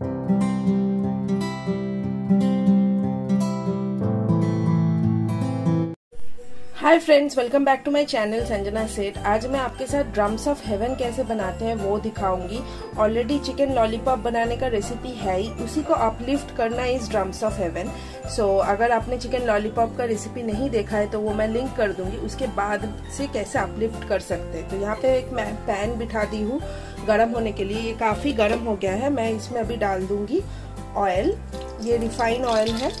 Thank you. Hi friends welcome back to my channel Sanjana Seth आज मैं आपके साथ ड्रम्स ऑफ़ हेवन कैसे बनाते हैं वो दिखाऊँगी। ऑलरेडी चिकन लॉलीपॉप बनाने का रेसिपी है ही, उसी को अपलिफ्ट करना इस ड्रम्स ऑफ़ हेवन सो अगर आपने चिकन लॉलीपॉप का रेसिपी नहीं देखा है तो वो मैं लिंक कर दूँगी, उसके बाद से कैसे अपलिफ्ट कर सकते हैं। तो यहाँ पे एक मैं पैन बिठा दी हूँ, गर्म होने के लिए। ये काफ़ी गर्म हो गया है, मैं इसमें अभी डाल दूँगी ऑयल ये रिफाइन ऑयल है।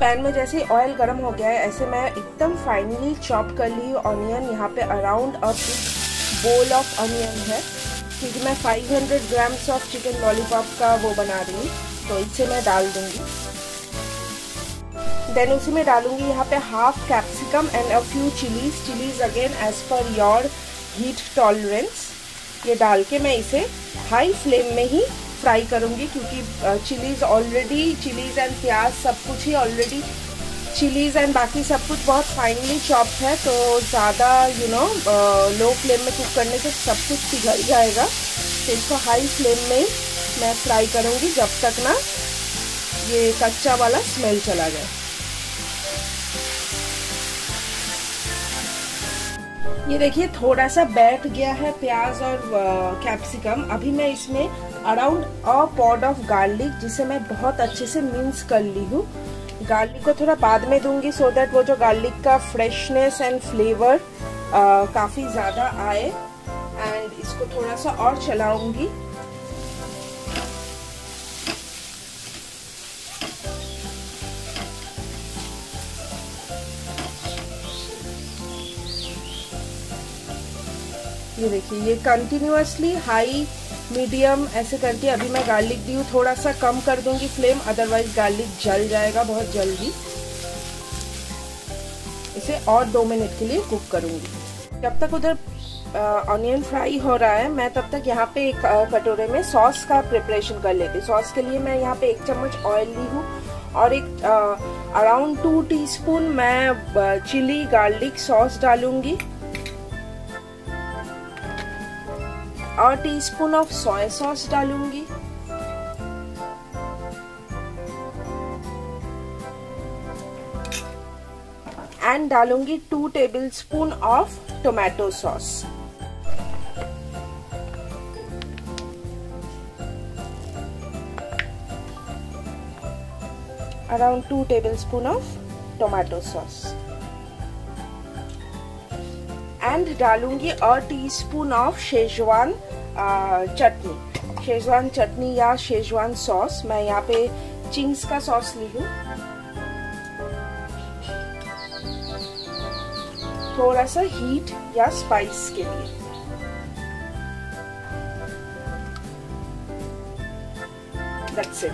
पैन में जैसे ऑयल गर्म हो गया है, ऐसे मैं एकदम फाइनली चॉप कर ली ऑनियन यहाँ पे अराउंड अ बोल ऑफ़ ऑनियन है। क्योंकि मैं 500 ग्राम्स ऑफ़ चिकन लॉलीपॉप का वो बना रही हूँ तो इसे मैं डाल दूँगी। देन उसी में डालूँगी यहाँ पे half capsicum and a few chillies chillies again as per your heat tolerance ये डाल के मैं इसे हाई फ्लेम में ही फ्राई करूँगी क्योंकि चिलीज़ ऑलरेडी चिलीज़ एंड प्याज सब कुछ ही ऑलरेडी चिलीज़ एंड बाकी सब कुछ बहुत फाइनली चॉप्ड है तो ज़्यादा यू नो लो फ्लेम में कुक करने से सब कुछ पिघल जाएगा। तो इसको हाई फ्लेम में मैं फ्राई करूँगी जब तक ना ये कच्चा वाला स्मेल चला जाए। ये देखिए थोड़ा सा बैठ गया है प्याज और कैप्सिकम अभी मैं इसमें around a pod of garlic जिसे मैं बहुत अच्छे से मिन्स कर ली हूँ। गार्लिक को थोड़ा बाद में दूँगी सो so दैट वो जो गार्लिक का फ्रेशनेस एंड फ्लेवर काफ़ी ज़्यादा आए। एंड इसको थोड़ा सा और चलाऊँगी। ये देखिए, ये कंटिन्यूसली हाई मीडियम ऐसे करके अभी मैं गार्लिक दी हूँ थोड़ा सा कम कर दूँगी फ्लेम अदरवाइज़ गार्लिक जल जाएगा बहुत जल्दी। इसे और दो मिनट के लिए कुक करूँगी। जब तक उधर ऑनियन फ्राई हो रहा है, मैं तब तक यहाँ पे एक कटोरे में सॉस का प्रिपरेशन कर लेती हूँ। सॉस के लिए मैं यहाँ पे एक चम्मच ऑयल ली हूँ और एक अराउंड टू टीस्पून मैं चिली गार्लिक सॉस डालूँगी। और टीस्पून ऑफ़ सोया सॉस डालूँगी। एंड डालूँगी two tablespoon of tomato sauce around 2 tablespoon of tomato sauce and डालूँगी और teaspoon of schezwan chutney. Schezwan चटनी या शेजवान सॉस मैं यहाँ पे चिंग्स का सॉस ली हूँ। थोड़ा सा हीट या स्पाइस के लिए। दैट्स इट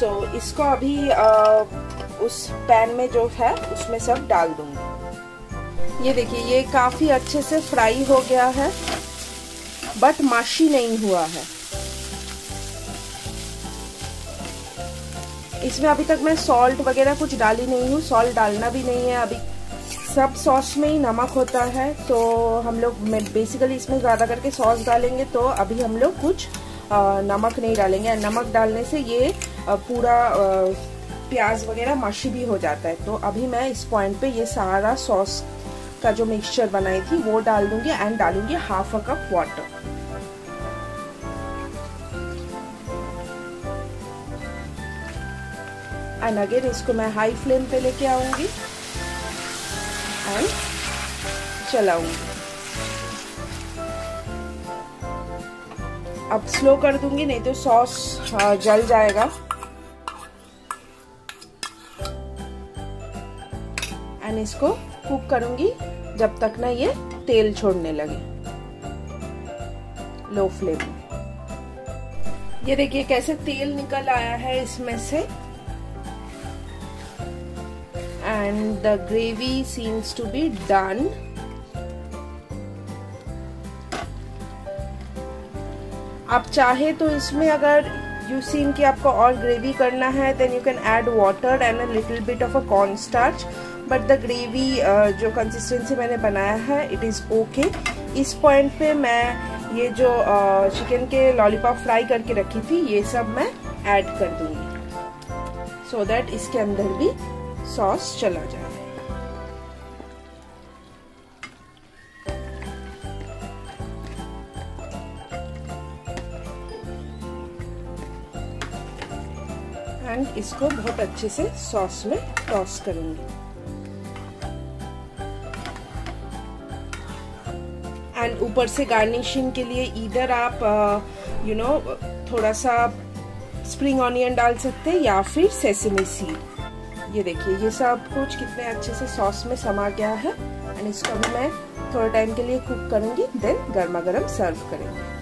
सो इसको अभी uh, उस पैन में जो है उसमें सब डाल दूँगी। ये देखिए, ये काफ़ी अच्छे से फ्राई हो गया है, बट माशी नहीं हुआ है। इसमें अभी तक मैं सॉल्ट वगैरह कुछ डाली नहीं हूँ सॉल्ट डालना भी नहीं है अभी। सब सॉस में ही नमक होता है तो हम लोग बेसिकली इसमें ज़्यादा करके सॉस डालेंगे तो अभी हम लोग कुछ नमक नहीं डालेंगे। नमक डालने से ये पूरा प्याज वगैरह मशी भी हो जाता है। तो अभी मैं इस पॉइंट पे ये सारा सॉस का जो मिक्सचर बनाई थी, वो डाल दूँगी एंड डालूँगी half a cup water and again इसको मैं हाई फ्लेम पे लेके आऊँगी एंड चलाऊँगी. अब स्लो कर दूँगी, नहीं तो सॉस जल जाएगा. एंड इसको कुक करूँगी जब तक ना ये तेल छोड़ने लगे। लो फ्लेम ये देखिए कैसे तेल निकल आया है इसमें से। And the gravy seems to be done आप चाहे तो इसमें अगर यू सीन कि आपको और ग्रेवी करना है then you can add water and a little bit of a corn starch but the gravy जो कंसिस्टेंसी मैंने बनाया है इट इज़ ओके इस पॉइंट पे मैं ये जो चिकन के लॉलीपॉप फ्राई करके रखी थी, ये सब मैं ऐड कर दूँगी। सो so दैट इसके अंदर भी सॉस चला जाए। एंड इसको बहुत अच्छे से सॉस में टॉस करूँगी। एंड ऊपर से गार्निशिंग के लिए इधर आप you uh, know you know, थोड़ा सा स्प्रिंग ऑनियन डाल सकते हैं या फिर सेसमी सीड ये देखिए ये सब कुछ कितने अच्छे से सॉस में समा गया है। एंड इसको मैं थोड़ा टाइम के लिए कुक करूँगी देन गर्मा गर्म सर्व करेंगे।